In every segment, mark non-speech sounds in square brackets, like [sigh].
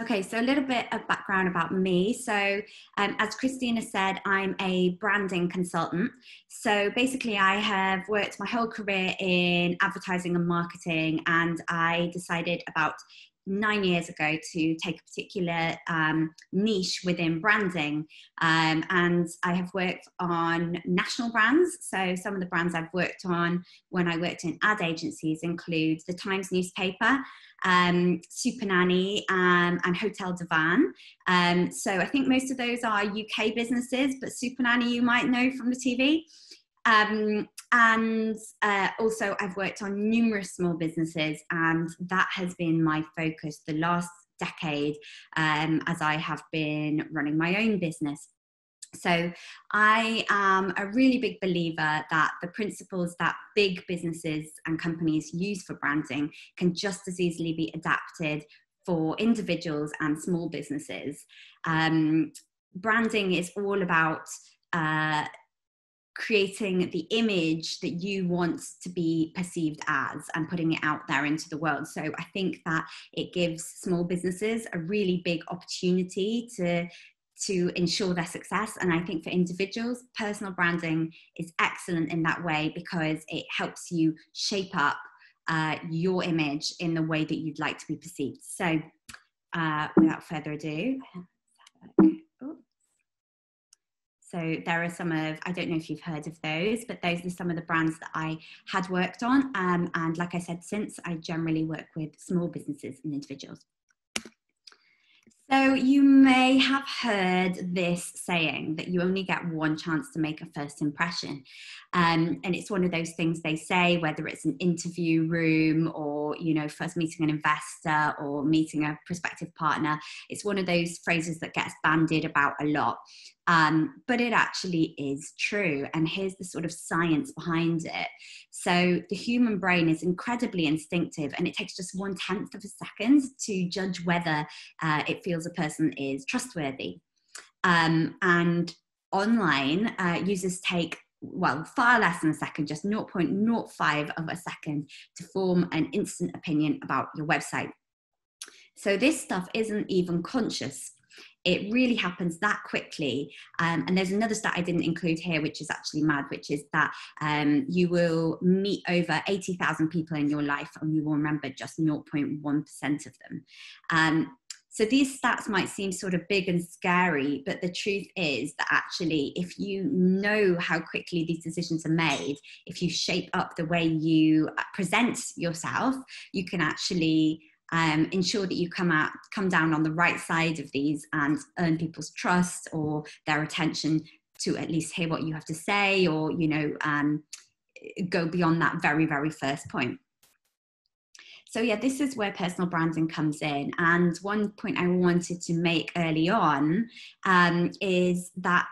Okay, so a little bit of background about me. So, um, as Christina said, I'm a branding consultant. So, basically, I have worked my whole career in advertising and marketing, and I decided about nine years ago to take a particular um, niche within branding. Um, and I have worked on national brands. So some of the brands I've worked on when I worked in ad agencies include the Times newspaper, um, Super Nanny, um, and Hotel du Vin. Um, so I think most of those are UK businesses, but Super Nanny you might know from the TV. Um, and uh, also, I've worked on numerous small businesses, and that has been my focus the last decade um, as I have been running my own business. So, I am a really big believer that the principles that big businesses and companies use for branding can just as easily be adapted for individuals and small businesses. Um, branding is all about uh, creating the image that you want to be perceived as and putting it out there into the world. So I think that it gives small businesses a really big opportunity to to ensure their success. And i think for individuals personal branding is excellent in that way because it helps you shape up uh, your image in the way that you'd like to be perceived. So uh, without further ado so there are some of, I don't know if you've heard of those, but those are some of the brands that I had worked on. Um, and like I said, since I generally work with small businesses and individuals. So, you may have heard this saying that you only get one chance to make a first impression. Um, and it's one of those things they say, whether it's an interview room or, you know, first meeting an investor or meeting a prospective partner. It's one of those phrases that gets bandied about a lot. Um, but it actually is true. And here's the sort of science behind it. So, the human brain is incredibly instinctive, and it takes just one tenth of a second to judge whether uh, it feels a person is trustworthy. Um, and online, uh, users take well, far less than a second, just 0.05 of a second to form an instant opinion about your website. So this stuff isn't even conscious it really happens that quickly. Um, and there's another stat I didn't include here, which is actually mad, which is that um, you will meet over 80,000 people in your life and you will remember just 0.1% of them. Um, so these stats might seem sort of big and scary, but the truth is that actually, if you know how quickly these decisions are made, if you shape up the way you present yourself, you can actually um, ensure that you come out come down on the right side of these and earn people's trust or their attention to at least hear what you have to say or you know um, go beyond that very very first point. So yeah this is where personal branding comes in. And one point i wanted to make early on um, is that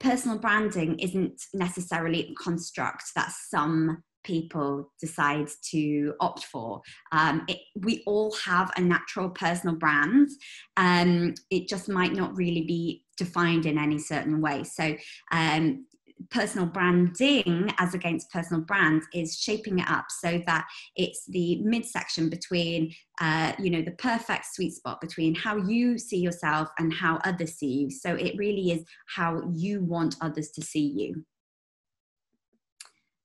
personal branding isn't necessarily a construct that some people decide to opt for. Um, it, we all have a natural personal brand. Um, it just might not really be defined in any certain way. So, um, personal branding as against personal brand is shaping it up so that it's the midsection between uh, you know the perfect sweet spot between how you see yourself and how others see you so it really is how you want others to see you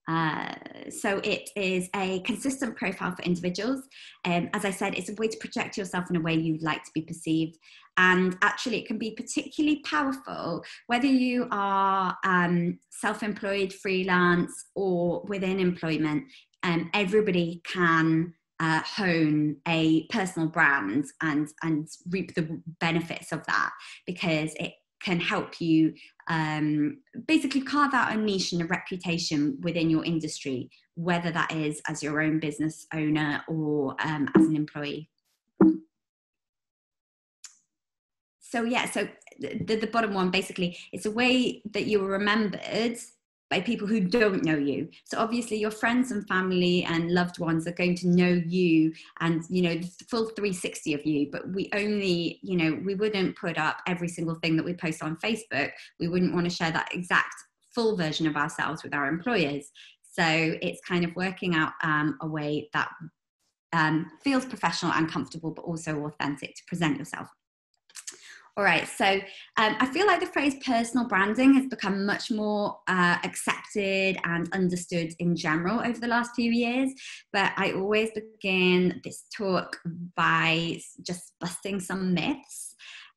uh, so it is a consistent profile for individuals. Um, as I said, it's a way to project yourself in a way you'd like to be perceived. And actually, it can be particularly powerful whether you are um, self employed, freelance, or within employment. Um, everybody can uh, hone a personal brand and, and reap the benefits of that because it can help you um, basically carve out a niche and a reputation within your industry, whether that is as your own business owner or um, as an employee. So yeah, so the, the bottom one basically, it's a way that you are remembered by people who don't know you. So obviously your friends and family and loved ones are going to know you and you know the full 360 of you, but we only, you know, we wouldn't put up every single thing that we post on Facebook. We wouldn't want to share that exact full version of ourselves with our employers. So it's kind of working out um, a way that um, feels professional and comfortable, but also authentic to present yourself. All right, so um, I feel like the phrase personal branding has become much more uh, accepted and understood in general over the last few years. But I always begin this talk by just busting some myths.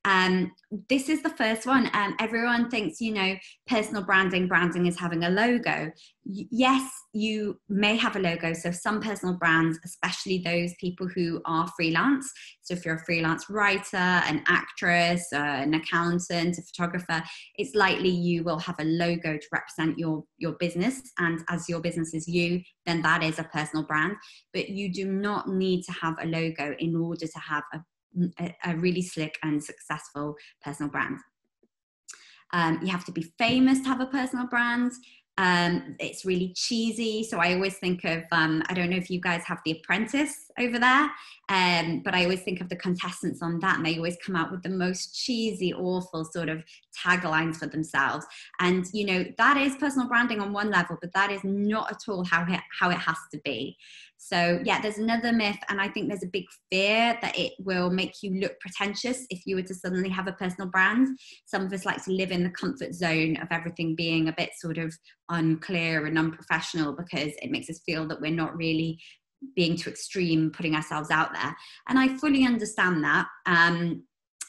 Um, this is the first one. Um, everyone thinks, you know, personal branding, branding is having a logo. Y- yes, you may have a logo. So, some personal brands, especially those people who are freelance. So, if you're a freelance writer, an actress, uh, an accountant, a photographer, it's likely you will have a logo to represent your, your business. And as your business is you, then that is a personal brand. But you do not need to have a logo in order to have a a, a really slick and successful personal brand. Um, you have to be famous to have a personal brand. Um, it's really cheesy. So I always think of, um, I don't know if you guys have The Apprentice over there, um, but I always think of the contestants on that, and they always come out with the most cheesy, awful sort of taglines for themselves. And, you know, that is personal branding on one level, but that is not at all how it, how it has to be. So, yeah, there's another myth, and I think there's a big fear that it will make you look pretentious if you were to suddenly have a personal brand. Some of us like to live in the comfort zone of everything being a bit sort of unclear and unprofessional because it makes us feel that we're not really being too extreme, putting ourselves out there. And I fully understand that. Um,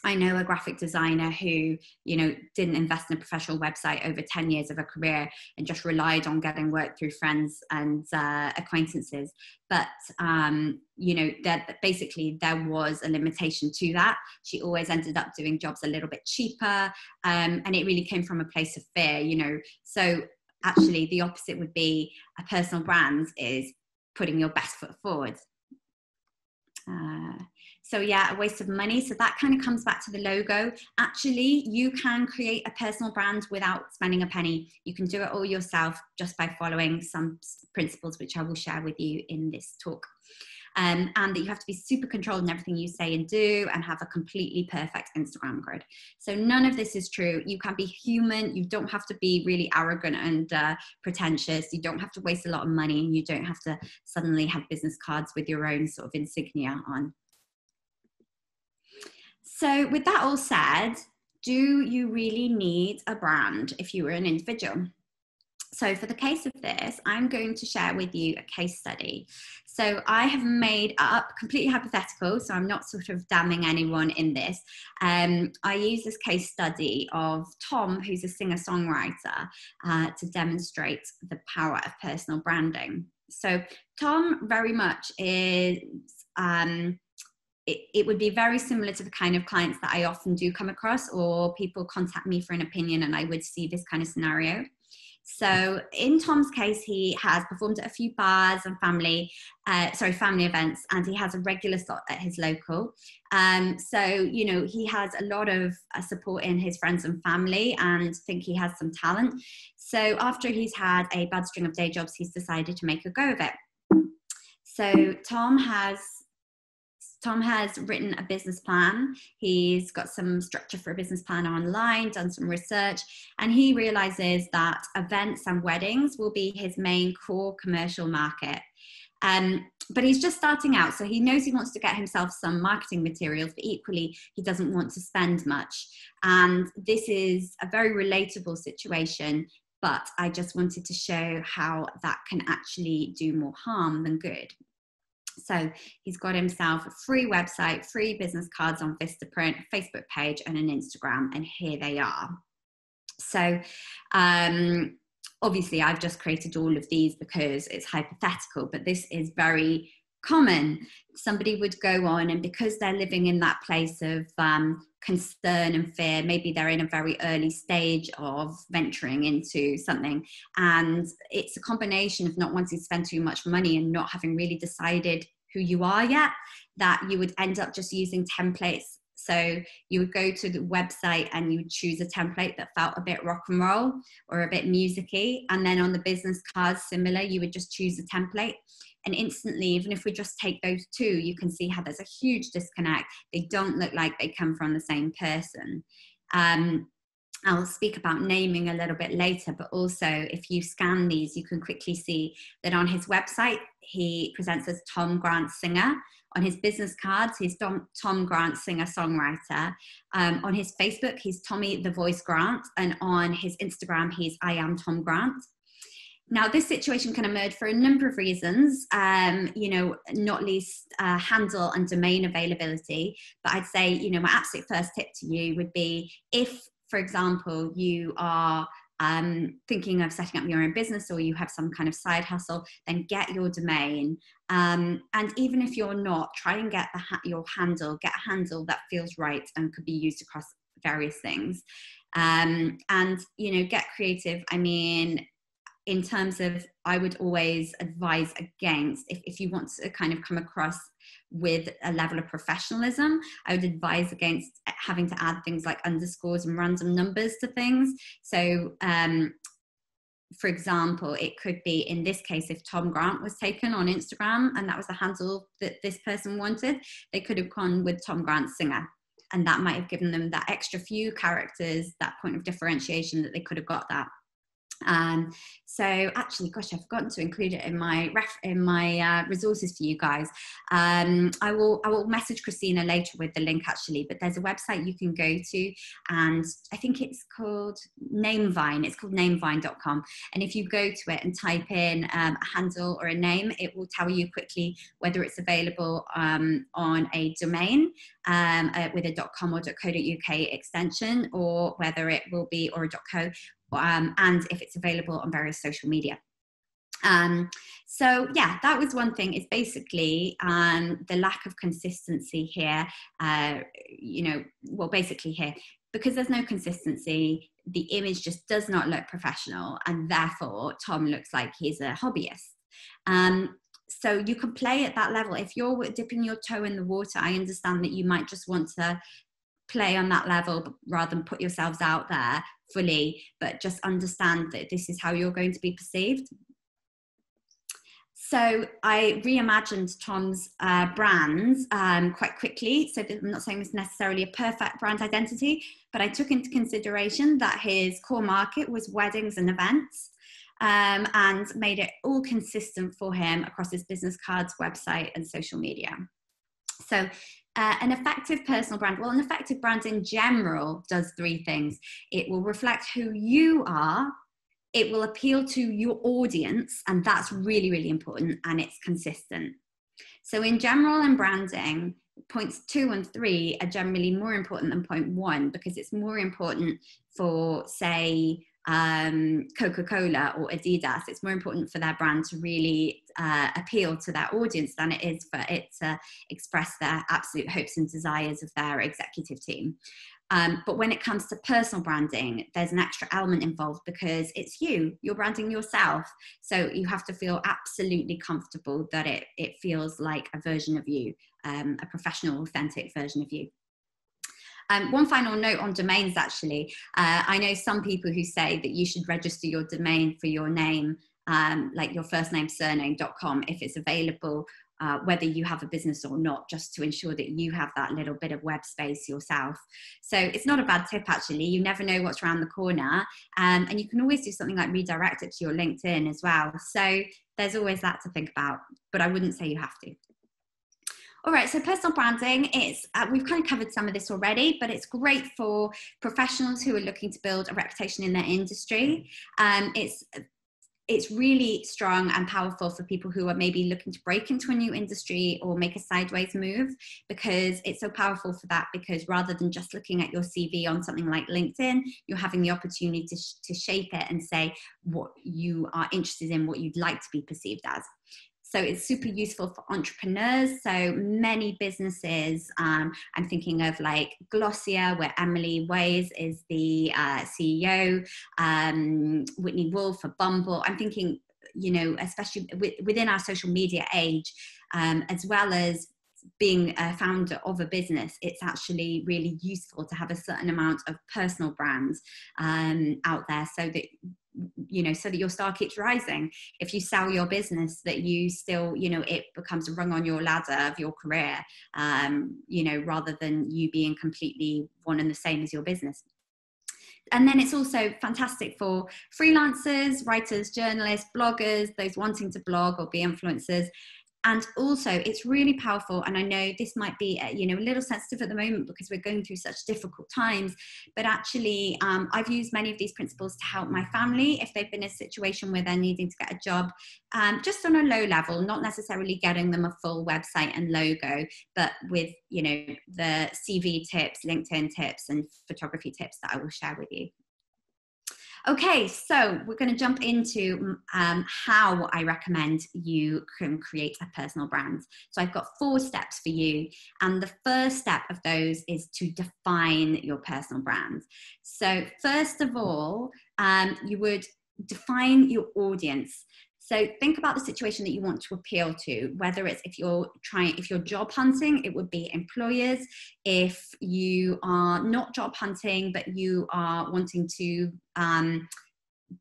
I know a graphic designer who, you know, didn't invest in a professional website over 10 years of her career and just relied on getting work through friends and uh, acquaintances. But, um, you know, that basically there was a limitation to that. She always ended up doing jobs a little bit cheaper. Um, and it really came from a place of fear, you know. So actually, the opposite would be a personal brand is putting your best foot forward. Uh, so yeah, a waste of money. So that kind of comes back to the logo. Actually, you can create a personal brand without spending a penny. You can do it all yourself just by following some principles, which I will share with you in this talk. Um, and that you have to be super controlled in everything you say and do and have a completely perfect Instagram grid. So none of this is true. You can be human. You don't have to be really arrogant and uh, pretentious. You don't have to waste a lot of money. You don't have to suddenly have business cards with your own sort of insignia on. So, with that all said, do you really need a brand if you were an individual? So, for the case of this, I'm going to share with you a case study. So, I have made up completely hypothetical, so I'm not sort of damning anyone in this. Um, I use this case study of Tom, who's a singer songwriter, uh, to demonstrate the power of personal branding. So, Tom very much is. Um, it, it would be very similar to the kind of clients that I often do come across, or people contact me for an opinion and I would see this kind of scenario. So in Tom's case, he has performed at a few bars and family, uh, sorry, family events, and he has a regular slot at his local. Um, so you know he has a lot of uh, support in his friends and family, and think he has some talent. So after he's had a bad string of day jobs, he's decided to make a go of it. So Tom has Tom has written a business plan. He's got some structure for a business plan online, done some research, and he realizes that events and weddings will be his main core commercial market. Um, but he's just starting out, so he knows he wants to get himself some marketing materials, but equally, he doesn't want to spend much. And this is a very relatable situation, but I just wanted to show how that can actually do more harm than good. So he's got himself a free website, free business cards on Vistaprint, Facebook page, and an Instagram, and here they are. So um, obviously, I've just created all of these because it's hypothetical, but this is very common. Somebody would go on, and because they're living in that place of um, concern and fear, maybe they're in a very early stage of venturing into something, and it's a combination of not wanting to spend too much money and not having really decided who you are yet, that you would end up just using templates so you would go to the website and you would choose a template that felt a bit rock and roll or a bit musicy. And then on the business cards, similar, you would just choose a template. And instantly, even if we just take those two, you can see how there's a huge disconnect. They don't look like they come from the same person. Um, I'll speak about naming a little bit later, but also if you scan these, you can quickly see that on his website, he presents as Tom Grant Singer. On his business cards, he's Tom, Tom Grant Singer Songwriter. Um, on his Facebook, he's Tommy the Voice Grant. And on his Instagram, he's I Am Tom Grant. Now, this situation can emerge for a number of reasons, um, you know, not least uh, handle and domain availability. But I'd say, you know, my absolute first tip to you would be if, for example, you are um, thinking of setting up your own business or you have some kind of side hustle, then get your domain. Um, and even if you're not, try and get the ha- your handle, get a handle that feels right and could be used across various things. Um, and, you know, get creative. I mean, in terms of i would always advise against if, if you want to kind of come across with a level of professionalism i would advise against having to add things like underscores and random numbers to things so um, for example, it could be in this case, if Tom Grant was taken on Instagram and that was the handle that this person wanted, they could have gone with Tom Grant Singer. And that might have given them that extra few characters, that point of differentiation that they could have got that. Um, so actually, gosh, I've forgotten to include it in my ref in my uh, resources for you guys. Um, I will I will message Christina later with the link actually, but there's a website you can go to, and I think it's called Namevine. It's called Namevine.com, and if you go to it and type in um, a handle or a name, it will tell you quickly whether it's available um, on a domain um, uh, with a .com or .co.uk extension, or whether it will be or a .co um, and if it's available on various social media. Um, so yeah, that was one thing. Is basically um, the lack of consistency here. Uh, you know, well, basically here because there's no consistency, the image just does not look professional, and therefore Tom looks like he's a hobbyist. Um, so you can play at that level. If you're dipping your toe in the water, I understand that you might just want to play on that level rather than put yourselves out there fully, but just understand that this is how you're going to be perceived. So I reimagined Tom's uh, brands um, quite quickly. So I'm not saying it's necessarily a perfect brand identity, but I took into consideration that his core market was weddings and events. Um, and made it all consistent for him across his business cards, website, and social media. So uh, an effective personal brand, well, an effective brand in general does three things it will reflect who you are, it will appeal to your audience, and that's really, really important, and it's consistent. So, in general in branding, points two and three are generally more important than point one because it's more important for, say, um, Coca Cola or Adidas, it's more important for their brand to really uh, appeal to their audience than it is for it to express their absolute hopes and desires of their executive team. Um, but when it comes to personal branding, there's an extra element involved because it's you, you're branding yourself. So you have to feel absolutely comfortable that it, it feels like a version of you, um, a professional, authentic version of you. Um, one final note on domains actually. Uh, I know some people who say that you should register your domain for your name, um, like your first name surname.com, if it's available, uh, whether you have a business or not, just to ensure that you have that little bit of web space yourself. So it's not a bad tip actually. You never know what's around the corner. Um, and you can always do something like redirect it to your LinkedIn as well. So there's always that to think about, but I wouldn't say you have to. All right, so personal branding, it's uh, we've kind of covered some of this already, but it's great for professionals who are looking to build a reputation in their industry. Um, it's it's really strong and powerful for people who are maybe looking to break into a new industry or make a sideways move because it's so powerful for that because rather than just looking at your cv on something like linkedin you're having the opportunity to, sh- to shape it and say what you are interested in what you'd like to be perceived as so it's super useful for entrepreneurs. So many businesses, um, I'm thinking of like Glossier, where Emily Weiss is the uh, CEO, um, Whitney Wolfe for Bumble. I'm thinking, you know, especially within our social media age, um, as well as being a founder of a business, it's actually really useful to have a certain amount of personal brands um, out there so that you know so that your star keeps rising if you sell your business that you still you know it becomes a rung on your ladder of your career um, you know rather than you being completely one and the same as your business and then it's also fantastic for freelancers, writers, journalists, bloggers, those wanting to blog or be influencers. And also, it's really powerful. And I know this might be, uh, you know, a little sensitive at the moment because we're going through such difficult times. But actually, um, I've used many of these principles to help my family if they've been in a situation where they're needing to get a job, um, just on a low level, not necessarily getting them a full website and logo, but with, you know, the CV tips, LinkedIn tips, and photography tips that I will share with you. Okay, so we're going to jump into um, how I recommend you can create a personal brand. So I've got four steps for you. And the first step of those is to define your personal brand. So, first of all, um, you would define your audience. So think about the situation that you want to appeal to, whether it's if you're trying, if you're job hunting, it would be employers. If you are not job hunting, but you are wanting to um,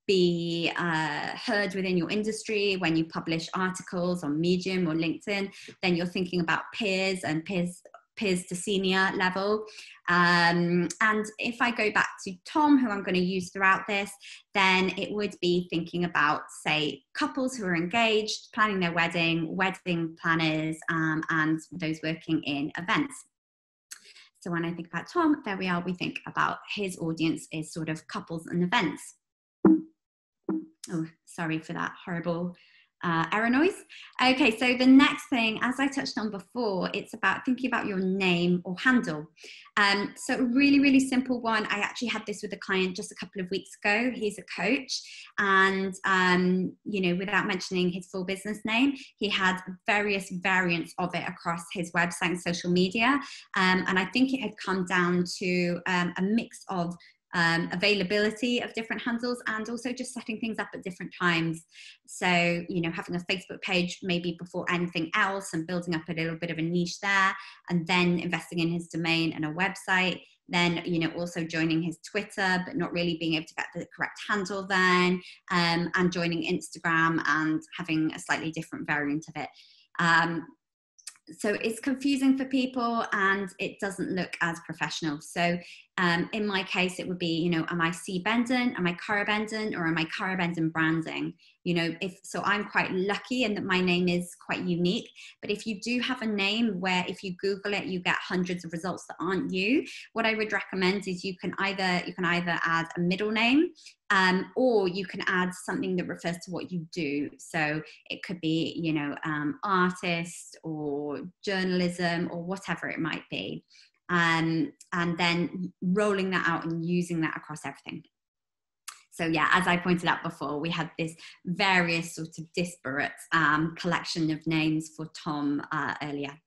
be uh, heard within your industry when you publish articles on Medium or LinkedIn, then you're thinking about peers and peers peers to senior level. Um, and if I go back to Tom, who I'm going to use throughout this, then it would be thinking about, say, couples who are engaged, planning their wedding, wedding planners, um, and those working in events. So when I think about Tom, there we are, we think about his audience is sort of couples and events. Oh, sorry for that horrible uh, noise. Okay, so the next thing, as I touched on before, it's about thinking about your name or handle. Um, so a really, really simple one. I actually had this with a client just a couple of weeks ago. He's a coach, and um, you know, without mentioning his full business name, he had various variants of it across his website and social media. Um, and I think it had come down to um, a mix of um, availability of different handles and also just setting things up at different times. So, you know, having a Facebook page maybe before anything else and building up a little bit of a niche there, and then investing in his domain and a website. Then, you know, also joining his Twitter, but not really being able to get the correct handle then, um, and joining Instagram and having a slightly different variant of it. Um, so it's confusing for people and it doesn't look as professional. So um, in my case, it would be, you know, am I C Bendon, am I Cara Bendon, or am I Cara Bendon branding? You know, if so, I'm quite lucky in that my name is quite unique. But if you do have a name where if you Google it, you get hundreds of results that aren't you, what I would recommend is you can either you can either add a middle name um, or you can add something that refers to what you do. So it could be, you know, um, artist or journalism or whatever it might be um, and then rolling that out and using that across everything. So yeah, as I pointed out before, we had this various sort of disparate um, collection of names for Tom uh, earlier.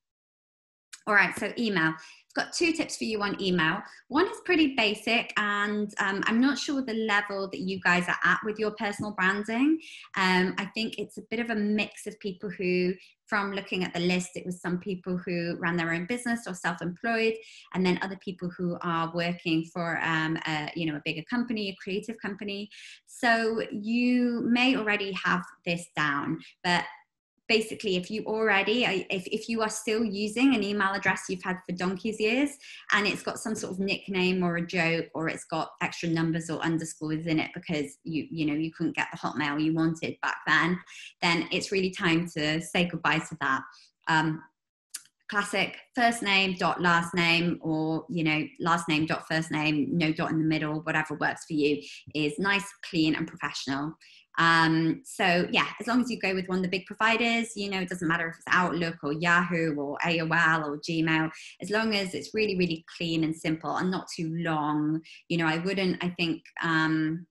All right, so email. I've got two tips for you on email. One is pretty basic, and um, I'm not sure the level that you guys are at with your personal branding. Um, I think it's a bit of a mix of people who, from looking at the list, it was some people who ran their own business or self-employed, and then other people who are working for, um, a, you know, a bigger company, a creative company. So you may already have this down, but basically if you already if, if you are still using an email address you've had for donkey's years and it's got some sort of nickname or a joke or it's got extra numbers or underscores in it because you you know you couldn't get the hotmail you wanted back then then it's really time to say goodbye to that. Um, classic first name dot last name or you know last name dot first name no dot in the middle whatever works for you is nice clean and professional um, so yeah, as long as you go with one of the big providers, you know, it doesn't matter if it's Outlook or Yahoo or AOL or Gmail, as long as it's really, really clean and simple and not too long. You know, I wouldn't, I think, um,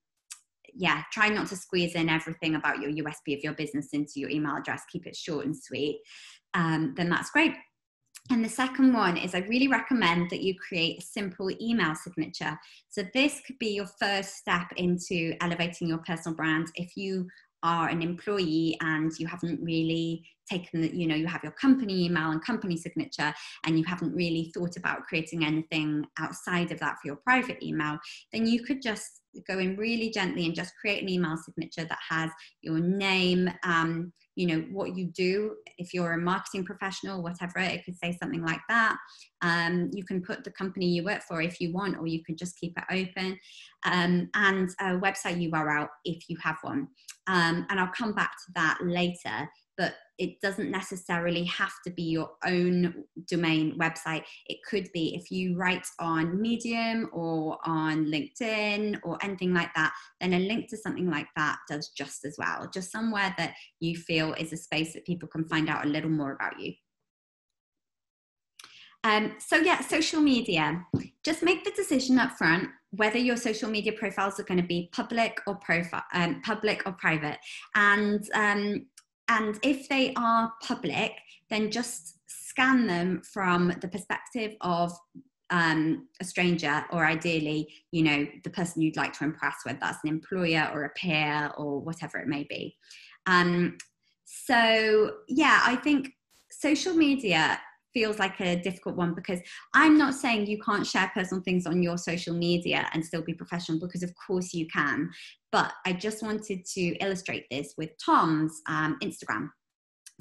yeah, try not to squeeze in everything about your USP of your business into your email address. Keep it short and sweet. Um, then that's great. And the second one is I really recommend that you create a simple email signature. So this could be your first step into elevating your personal brand if you are an employee and you haven't really taken that you know you have your company email and company signature and you haven't really thought about creating anything outside of that for your private email then you could just go in really gently and just create an email signature that has your name um, you know what you do if you're a marketing professional whatever it could say something like that. Um, you can put the company you work for if you want or you could just keep it open um, and a website url if you have one. Um, and i'll come back to that later but it doesn't necessarily have to be your own domain website. It could be if you write on Medium or on LinkedIn or anything like that, then a link to something like that does just as well. Just somewhere that you feel is a space that people can find out a little more about you. Um, so yeah, social media. Just make the decision up front whether your social media profiles are going to be public or profile, um, public or private, and um, and if they are public, then just scan them from the perspective of um, a stranger or ideally, you know, the person you'd like to impress, whether that's an employer or a peer or whatever it may be. Um, so, yeah, I think social media feels like a difficult one because I'm not saying you can't share personal things on your social media and still be professional because of course you can. But I just wanted to illustrate this with Tom's um, Instagram.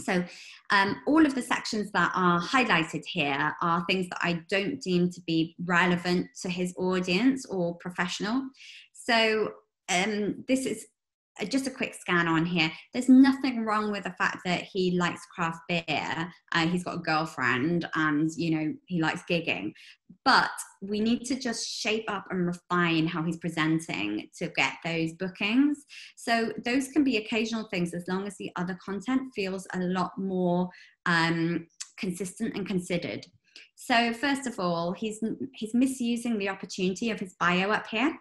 So, um, all of the sections that are highlighted here are things that I don't deem to be relevant to his audience or professional. So, um, this is just a quick scan on here. There's nothing wrong with the fact that he likes craft beer. Uh, he's got a girlfriend and, you know, he likes gigging. But we need to just shape up and refine how he's presenting to get those bookings. So those can be occasional things as long as the other content feels a lot more um, consistent and considered. So first of all, he's he's misusing the opportunity of his bio up here.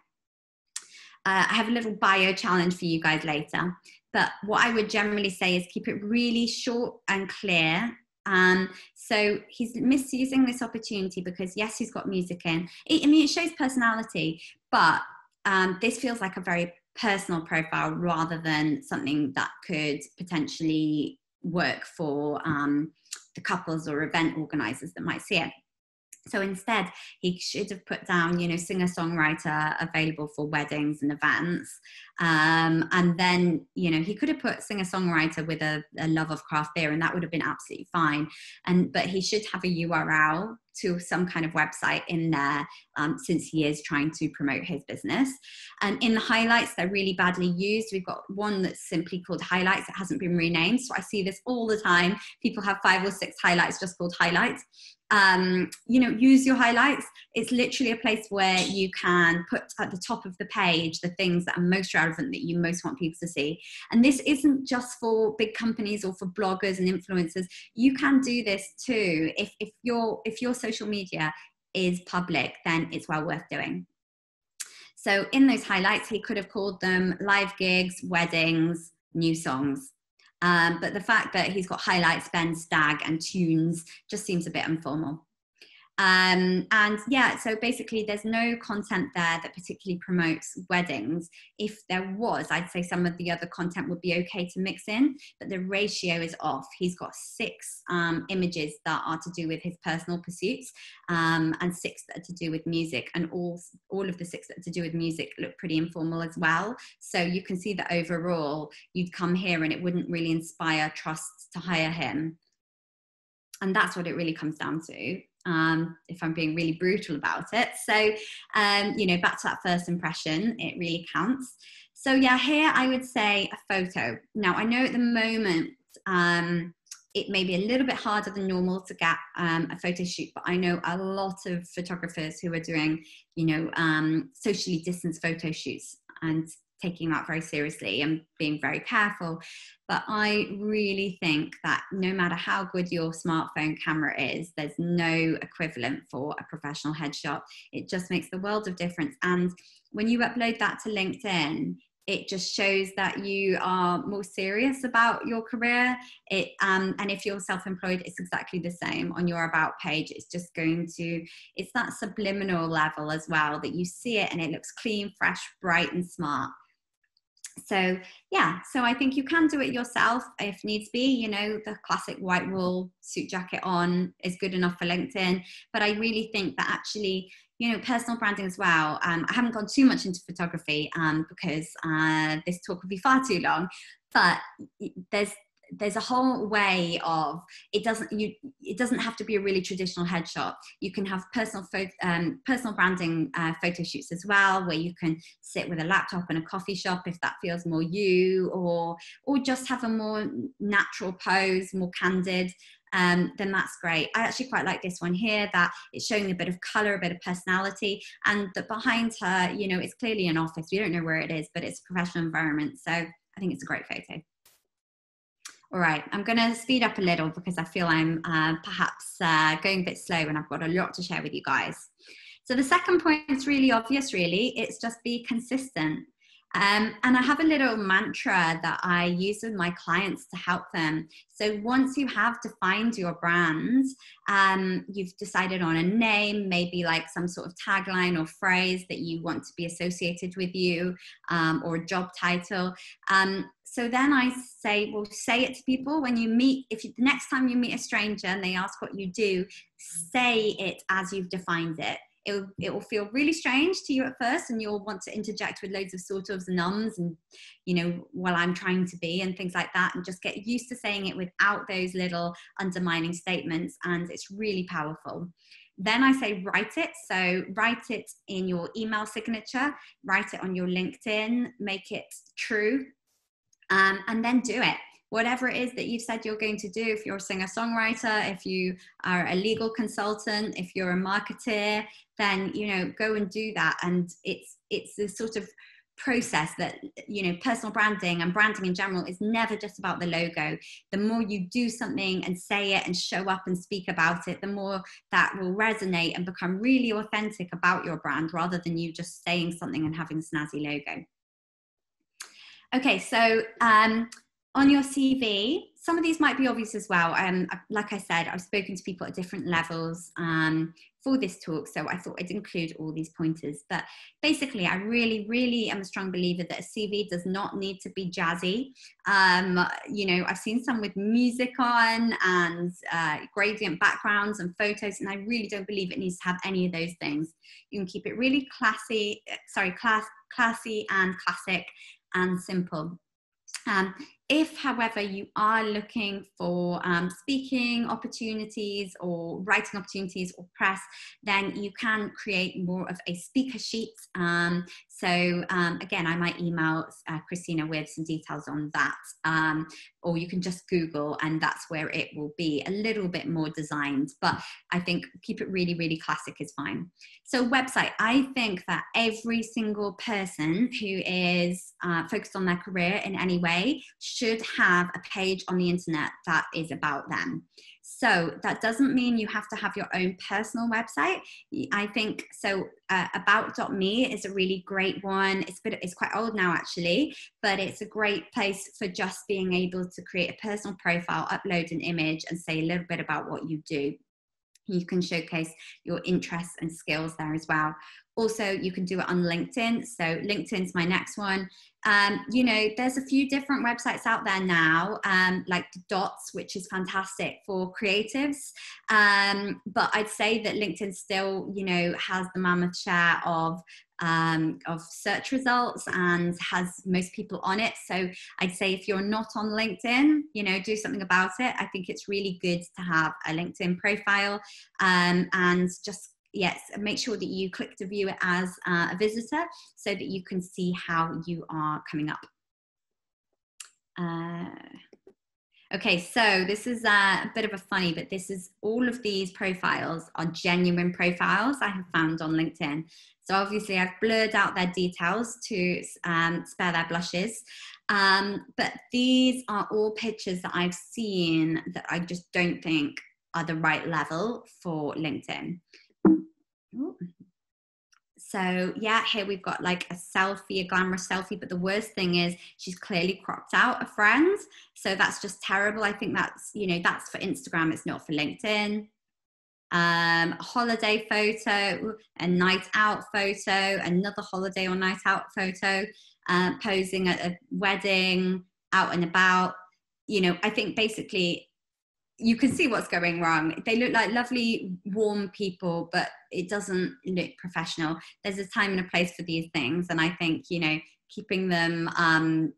Uh, I have a little bio challenge for you guys later. But what I would generally say is keep it really short and clear. Um, so he's misusing this opportunity because yes, he's got music in. It, I mean, it shows personality, but um, this feels like a very personal profile rather than something that could potentially work for um, the couples or event organizers that might see it. So instead, he should have put down, you know, singer songwriter available for weddings and events. Um, and then, you know, he could have put singer songwriter with a, a, love of craft beer, and that would have been absolutely fine. And but he should have a URL to some kind of website in there um, since he is trying to promote his business. And in the highlights, they're really badly used. We've got one that's simply called highlights. It hasn't been renamed. So I see this all the time. People have five or six highlights just called highlights um, you know, use your highlights. It's literally a place where you can put at the top of the page the things that are most relevant that you most want people to see. And this isn't just for big companies or for bloggers and influencers. You can do this too. If if your if your social media is public, then it's well worth doing. So in those highlights, he could have called them live gigs, weddings, new songs. Um, but the fact that he's got highlights, Ben Stag, and tunes just seems a bit informal. Um, and yeah, so basically, there's no content there that particularly promotes weddings. If there was, I'd say some of the other content would be okay to mix in, but the ratio is off. He's got six um, images that are to do with his personal pursuits, um, and six that are to do with music, and all all of the six that are to do with music look pretty informal as well. So you can see that overall, you'd come here and it wouldn't really inspire trust to hire him and that's what it really comes down to um, if I'm being really brutal about it. So, um, you know, back to that first impression, it really counts. So, yeah, here I would say a photo. Now, I know at the moment um, it may be a little bit harder than normal to get um, a photo shoot, but I know a lot of photographers who are doing, you know, um, socially distanced photo shoots and taking that very seriously and being very careful. But I really think that no matter how good your smartphone camera is, there's no equivalent for a professional headshot. It just makes the world of difference. And when you upload that to LinkedIn, it just shows that you are more serious about your career. It um, and if you're self-employed, it's exactly the same on your about page. It's just going to it's that subliminal level as well that you see it and it looks clean, fresh, bright, and smart. So yeah so i think you can do it yourself if needs be you know the classic white wool suit jacket on is good enough for linkedin. But i really think that actually you know personal branding as well um, i haven't gone too much into photography um, because uh, this talk would be far too long. But there's there's a whole way of it doesn't you it doesn't have to be a really traditional headshot you can have personal um, personal branding uh, photo shoots as well where you can sit with a laptop in a coffee shop if that feels more you or or just have a more natural pose more candid um, then that's great. I actually quite like this one here that it's showing a bit of color, a bit of personality, and that behind her, you know, it's clearly an office. We don't know where it is, but it's a professional environment. So I think it's a great photo. All right, I'm going to speed up a little because I feel I'm uh, perhaps uh, going a bit slow and I've got a lot to share with you guys. So the second point is really obvious, really. It's just be consistent. Um, and I have a little mantra that I use with my clients to help them. So once you have defined your brand, um, you've decided on a name, maybe like some sort of tagline or phrase that you want to be associated with you, um, or job title. So then I say, well, say it to people when you meet. If you, the next time you meet a stranger and they ask what you do, say it as you've defined it it, it will feel really strange to you at first and you'll want to interject with loads of sort ofs and ums and you know well, i'm trying to be and things like that and just get used to saying it without those little undermining statements and it's really powerful then I say write it. So write it in your email signature, write it on your LinkedIn, make it true, um, and then do it. Whatever it is that you've said you're going to do if you're a singer songwriter if you are a legal consultant if you're a marketer then you know go and do that. And it's it's a sort of process that you know personal branding and branding in general is never just about the logo. The more you do something and say it and show up and speak about it the more that will resonate and become really authentic about your brand rather than you just saying something and having a snazzy logo okay so um, on your CV, some of these might be obvious as well. Um, like I said, I've spoken to people at different levels um, for this talk, so I thought I'd include all these pointers. But basically, I really, really am a strong believer that a CV does not need to be jazzy. Um, you know, I've seen some with music on and uh, gradient backgrounds and photos, and I really don't believe it needs to have any of those things. You can keep it really classy, sorry, class, classy and classic and simple. Um, if, however, you are looking for um, speaking opportunities or writing opportunities or press, then you can create more of a speaker sheet. Um, so um, again, I might email uh, Christina with some details on that, um, or you can just Google and that's where it will be a little bit more designed. But I think keep it really, really classic is fine. So website, I think that every single person who is uh, focused on their career in any way should have a page on the internet that is about them. So that doesn't mean you have to have your own personal website. I think so. Uh, about.me is a really great one. It's bit, it's quite old now actually, but it's a great place for just being able to create a personal profile, upload an image, and say a little bit about what you do. You can showcase your interests and skills there as well. Also, you can do it on LinkedIn. So, LinkedIn's my next one. Um, you know, there's a few different websites out there now, um, like Dots, which is fantastic for creatives. Um, but I'd say that LinkedIn still, you know, has the mammoth share of um, of search results and has most people on it. So I'd say if you're not on LinkedIn, you know, do something about it. I think it's really good to have a LinkedIn profile um, and just yes, make sure that you click to view it as uh, a visitor so that you can see how you are coming up. Uh, okay, so this is a bit of a funny, but this is all of these profiles are genuine profiles I have found on LinkedIn. So obviously I've blurred out their details to um, spare their blushes. Um, but these are all pictures that I've seen that I just don't think are the right level for LinkedIn. So yeah, here we've got like a selfie, a glamorous selfie, but the worst thing is she's clearly cropped out a friend. So that's just terrible. I think that's, you know, that's for Instagram, it's not for LinkedIn. Um, holiday photo, a night out photo, another holiday or night out photo. uh, posing at a wedding, out and about. You know, I think basically you can see what's going wrong. They look like lovely, warm people, but it doesn't look professional. There's a time and a place for these things, and I think you know keeping them um,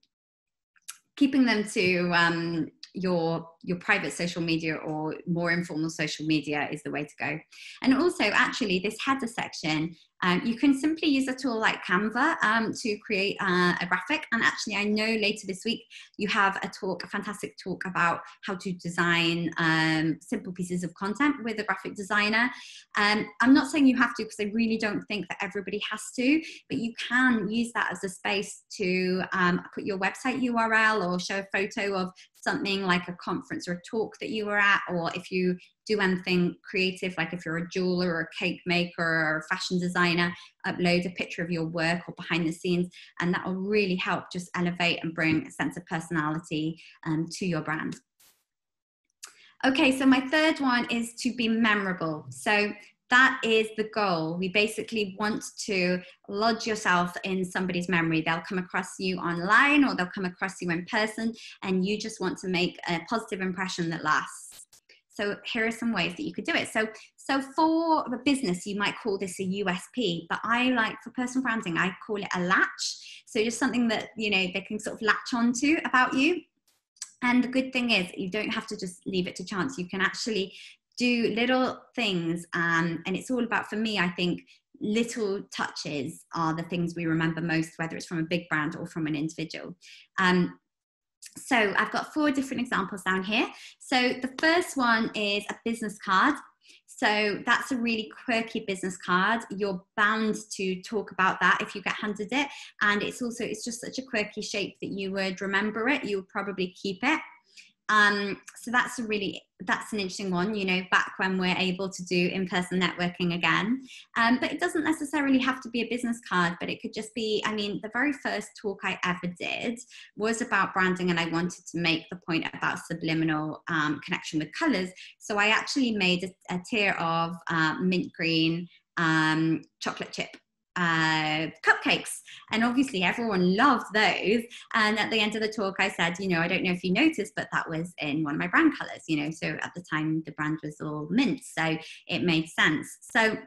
keeping them to um, your your private social media or more informal social media is the way to go and also actually this header section um, you can simply use a tool like Canva um, to create uh, a graphic. And actually, I know later this week you have a talk, a fantastic talk about how to design um, simple pieces of content with a graphic designer. Um, I'm not saying you have to because I really don't think that everybody has to, but you can use that as a space to um, put your website URL or show a photo of something like a conference or a talk that you were at, or if you do anything creative, like if you're a jeweler or a cake maker or a fashion designer, upload a picture of your work or behind the scenes, and that will really help just elevate and bring a sense of personality um, to your brand. Okay, so my third one is to be memorable. So that is the goal. We basically want to lodge yourself in somebody's memory. They'll come across you online or they'll come across you in person, and you just want to make a positive impression that lasts. So here are some ways that you could do it. So, so for the business, you might call this a USP, but I like for personal branding, I call it a latch. So just something that you know they can sort of latch onto about you. And the good thing is, you don't have to just leave it to chance. You can actually do little things, um, and it's all about for me. I think little touches are the things we remember most, whether it's from a big brand or from an individual. Um, so I've got four different examples down here. So the first one is a business card. So that's a really quirky business card. You're bound to talk about that if you get handed it. And it's also, it's just such a quirky shape that you would remember it. You would probably keep it. Um, so that's a really that's an interesting one. You know, back when we're able to do in-person networking again, um, but it doesn't necessarily have to be a business card. But it could just be. I mean, the very first talk I ever did was about branding, and I wanted to make the point about subliminal um, connection with colors. So I actually made a, a tier of uh, mint green um, chocolate chip uh, cupcakes. And obviously, everyone loved those. And at the end of the talk, I said, you know, I don't know if you noticed, but that was in one of my brand colors, you know. So at the time, the brand was all mint. So it made sense. So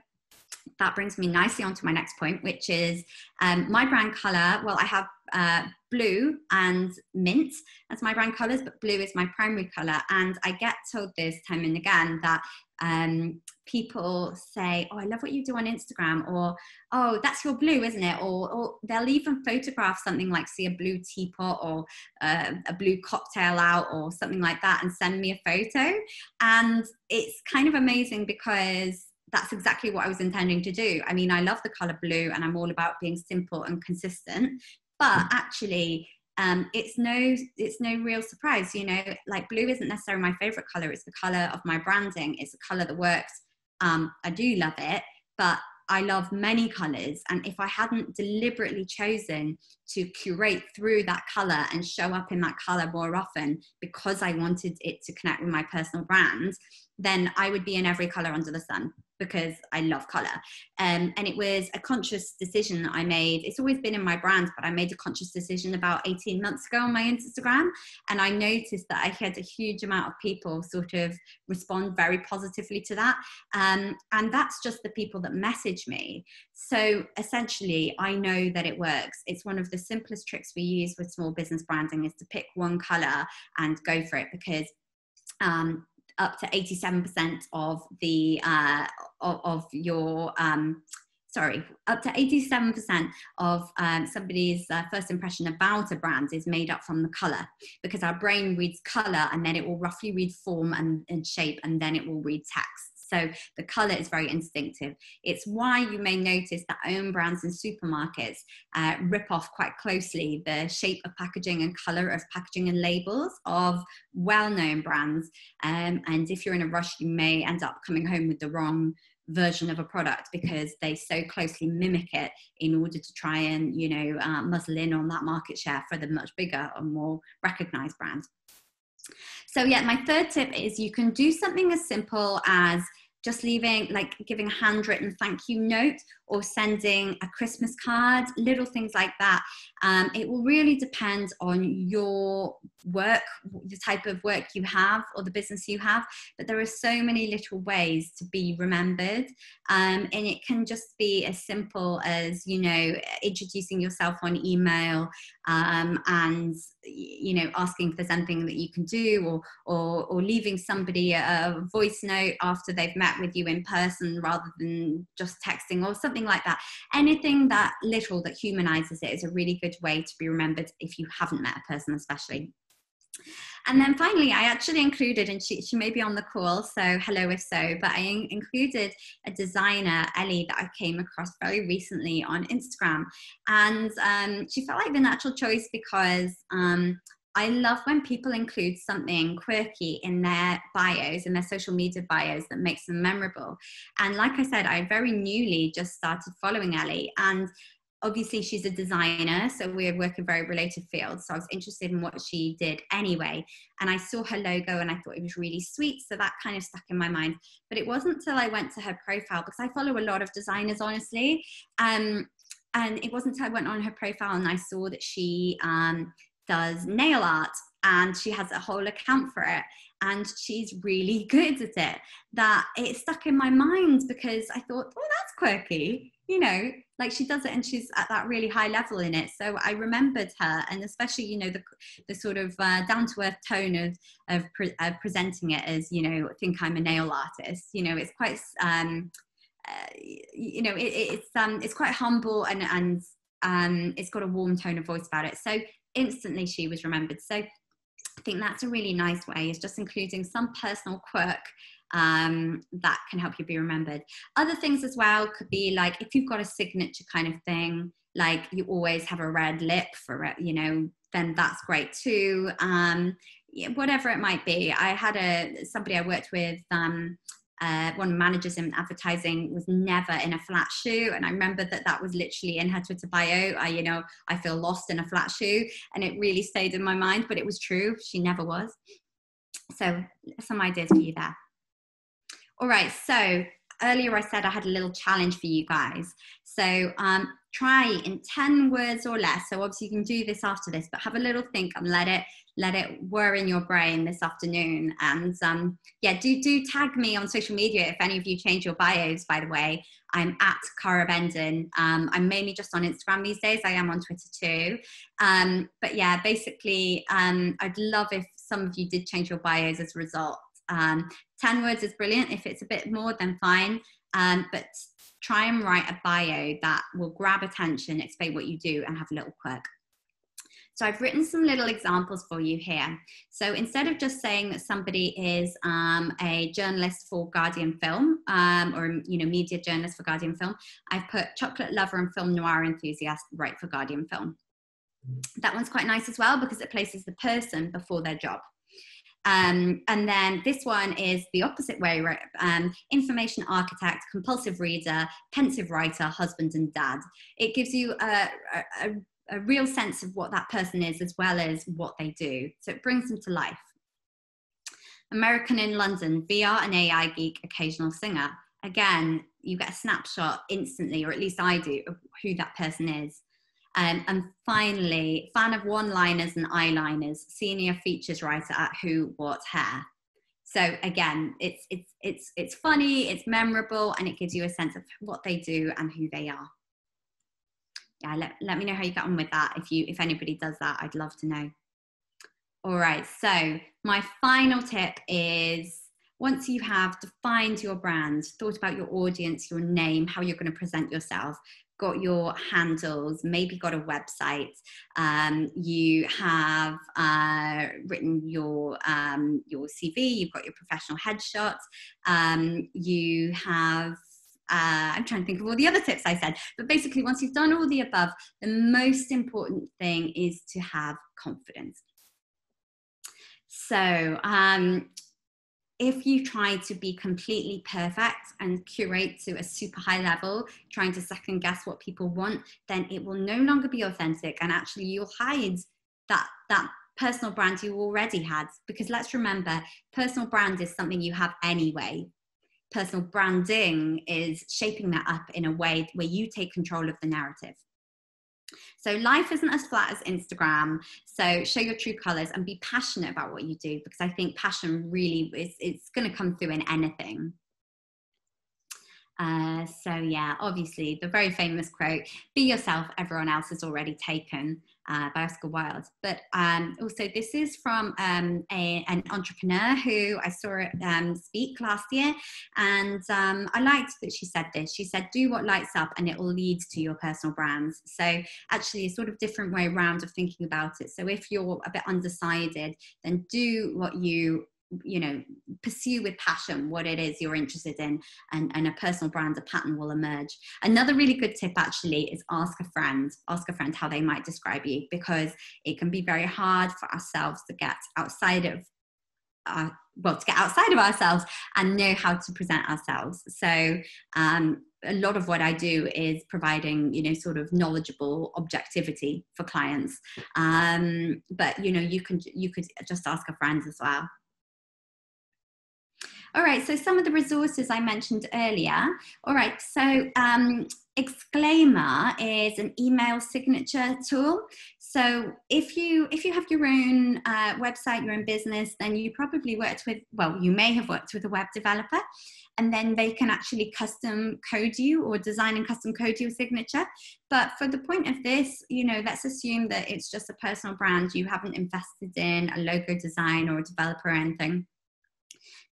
that brings me nicely onto my next point, which is um, my brand color. Well, I have uh, blue and mint as my brand colors, but blue is my primary color. And I get told this time and again that um, people say, Oh, I love what you do on Instagram, or Oh, that's your blue, isn't it? Or, or they'll even photograph something like, see a blue teapot or uh, a blue cocktail out or something like that and send me a photo. And it's kind of amazing because that's exactly what I was intending to do. I mean, I love the color blue and I'm all about being simple and consistent, but actually, um, it's no it's no real surprise you know like blue isn't necessarily my favorite color it's the color of my branding it's the color that works um, i do love it but I love many colors. And if I hadn't deliberately chosen to curate through that color and show up in that color more often because I wanted it to connect with my personal brand, then I would be in every color under the sun because I love color. Um, and it was a conscious decision that I made. It's always been in my brand, but I made a conscious decision about 18 months ago on my Instagram. And I noticed that I had a huge amount of people sort of respond very positively to that. Um, and that's just the people that message me. So essentially, I know that it works. It's one of the simplest tricks we use with small business branding is to pick one color and go for it because um, up to 87% of the uh, of, of, your um, sorry up to 87% of um, somebody's uh, first impression about a brand is made up from the color. Because our brain reads color and then it will roughly read form and, and shape and then it will read text so the color is very instinctive. It's why you may notice that own brands in supermarkets uh, rip off quite closely the shape of packaging and color of packaging and labels of well known brands. Um, and if you're in a rush, you may end up coming home with the wrong version of a product because they so closely mimic it in order to try and you know uh, muzzle in on that market share for the much bigger and more recognized brand so yeah my third tip is you can do something as simple as just leaving like giving a handwritten thank you note or sending a christmas card little things like that. Um, it will really depend on your work the type of work you have or the business you have but there are so many little ways to be remembered. Um, and it can just be as simple as you know introducing yourself on email um, and you know asking if there's anything that you can do or or, or leaving somebody a voice note after they've met with you in person rather than just texting or something like that anything that little that humanizes it is a really good way to be remembered if you haven't met a person especially and then finally, I actually included, and she, she may be on the call, so hello if so, but I included a designer, Ellie, that I came across very recently on Instagram. And um, she felt like the natural choice because um, I love when people include something quirky in their bios, in their social media bios that makes them memorable. And like I said, I very newly just started following Ellie. And obviously she's a designer so we're working very related fields so i was interested in what she did anyway and i saw her logo and i thought it was really sweet so that kind of stuck in my mind but it wasn't until i went to her profile because i follow a lot of designers honestly um, and it wasn't until i went on her profile and i saw that she um, does nail art and she has a whole account for it and she's really [laughs] good at it that it stuck in my mind because i thought oh that's quirky you know? Like she does it and she's at that really high level in it. So i remembered her and especially you know the, the sort of uh, down to earth tone of of, pre- presenting it as you know think i'm a nail artist. You know it's quite um uh, you know it, it's um it's quite humble and and um it's got a warm tone of voice about it. So instantly she was remembered so I think that's a really nice way is just including some personal quirk um, that can help you be remembered. Other things as well could be like if you've got a signature kind of thing, like you always have a red lip for it, you know, then that's great too. Um, whatever it might be. I had a somebody I worked with. Um, uh, one managers in advertising was never in a flat shoe. And i remember that that was literally in her twitter bio. I you know i feel lost in a flat shoe. And it really stayed in my mind but it was true. She never was. So some ideas for you there. All right, so earlier I said I had a little challenge for you guys. So um, try in 10 words or less. So obviously you can do this after this, but have a little think and let it let it whir in your brain this afternoon. And um, yeah, do do tag me on social media if any of you change your bios. By the way, I'm at Cara Bendon. Um, I'm mainly just on Instagram these days. I am on Twitter too. Um, but yeah, basically, um, I'd love if some of you did change your bios as a result. Um, 10 words is brilliant. If it's a bit more, then fine. Um, but try and write a bio that will grab attention, explain what you do, and have a little quirk. So I've written some little examples for you here. So instead of just saying that somebody is um, a journalist for Guardian Film um, or you know media journalist for Guardian Film, I've put chocolate lover and film noir enthusiast right for Guardian Film. That one's quite nice as well because it places the person before their job. Um, and then this one is the opposite way, um, information architect, compulsive reader, pensive writer, husband and dad. It gives you a, a, a real sense of what that person is as well as what they do. So it brings them to life. American in London, VR and AI geek, occasional singer. Again, you get a snapshot instantly, or at least I do, of who that person is. Um, and finally, fan of one-liners and eyeliners, senior features writer at Who What Wear. So again, it's it's it's it's funny, it's memorable, and it gives you a sense of what they do and who they are. Yeah, let, let me know how you get on with that. If you if anybody does that, I'd love to know. All right, so my final tip is once you have defined your brand, thought about your audience, your name, how you're going to present yourself, got your handles, maybe got a website, um, you have uh, written your um, your CV, you've got your professional headshots, um, you have. Uh, I'm trying to think of all the other tips I said, but basically, once you've done all the above, the most important thing is to have confidence. So, um, if you try to be completely perfect and curate to a super high level, trying to second guess what people want, then it will no longer be authentic and actually you'll hide that that personal brand you already had because let's remember personal brand is something you have anyway personal branding is shaping that up in a way where you take control of the narrative. So life isn't as flat as Instagram. So show your true colors and be passionate about what you do because I think passion really is it's going to come through in anything. Uh, so yeah, obviously the very famous quote, be yourself, everyone else is already taken uh, by Oscar Wilde. But um, also, this is from um, a, an entrepreneur who I saw um, speak last year. And um, I liked that she said this. She said, Do what lights up and it will lead to your personal brands. So, actually, a sort of different way around of thinking about it. So, if you're a bit undecided, then do what you you know pursue with passion what it is you're interested in and, and a personal brand a pattern will emerge another really good tip actually is ask a friend ask a friend how they might describe you because it can be very hard for ourselves to get outside of uh, well to get outside of ourselves and know how to present ourselves so um, a lot of what I do is providing, you know, sort of knowledgeable objectivity for clients. Um, but you know, you can you could just ask a friend as well. All right, so some of the resources I mentioned earlier. All right, so um, Exclaimer is an email signature tool. So if you if you have your own uh, website, your own business, then you probably worked with well, you may have worked with a web developer, and then they can actually custom code you or design and custom code your signature. But for the point of this, you know, let's assume that it's just a personal brand. You haven't invested in a logo design or a developer or anything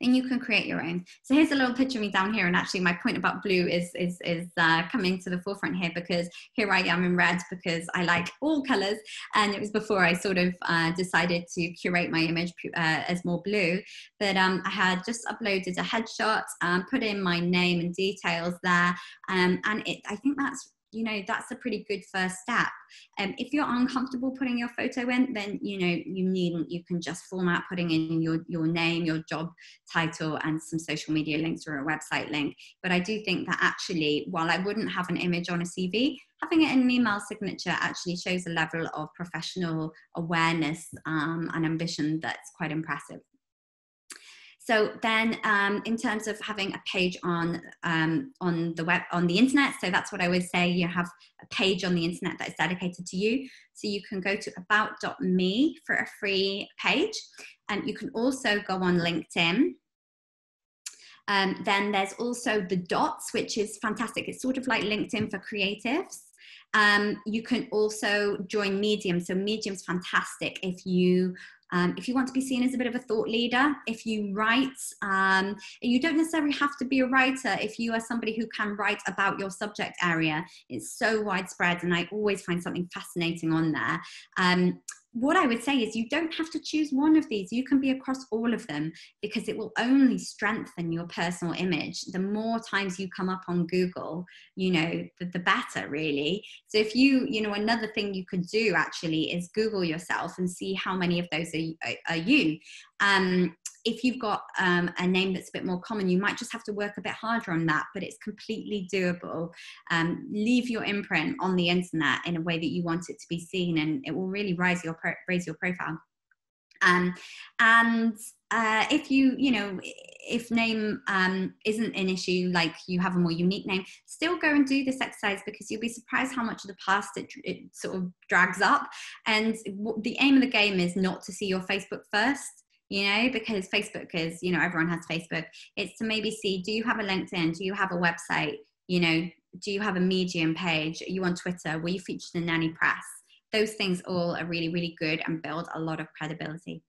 then you can create your own. So here's a little picture of me down here. And actually my point about blue is, is, is uh, coming to the forefront here because here I am in red because I like all colors. And it was before I sort of uh, decided to curate my image uh, as more blue. But um, I had just uploaded a headshot, um, put in my name and details there. Um, and it, I think that's you know that's a pretty good first step. Um, if you're uncomfortable putting your photo in then you know you needn't you can just format putting in your your name your job title and some social media links or a website link. But i do think that actually while i wouldn't have an image on a cv having it in an email signature actually shows a level of professional awareness um, and ambition that's quite impressive so then, um, in terms of having a page on um, on the web on the internet, so that's what I would say. You have a page on the internet that is dedicated to you. So you can go to about.me for a free page, and you can also go on LinkedIn. Um, then there's also the dots, which is fantastic. It's sort of like LinkedIn for creatives. Um, you can also join Medium. So Medium's fantastic if you um, if you want to be seen as a bit of a thought leader, if you write, um, you don't necessarily have to be a writer. If you are somebody who can write about your subject area, it's so widespread, and I always find something fascinating on there. Um, what I would say is you don't have to choose one of these. You can be across all of them because it will only strengthen your personal image. The more times you come up on Google, you know, the, the better, really. So if you, you know, another thing you could do actually is Google yourself and see how many of those are, are you. Um, if you've got um, a name that's a bit more common, you might just have to work a bit harder on that, but it's completely doable. Um, leave your imprint on the internet in a way that you want it to be seen, and it will really raise your pro- raise your profile. Um, and uh, if you, you know, if name um, isn't an issue, like you have a more unique name, still go and do this exercise because you'll be surprised how much of the past it, it sort of drags up. And the aim of the game is not to see your Facebook first you know, because Facebook is, you know, everyone has Facebook. It's to maybe see do you have a LinkedIn? Do you have a website? You know, do you have a Medium page? Are you on Twitter? Were you featured in Nanny press? Those things all are really, really good and build a lot of credibility.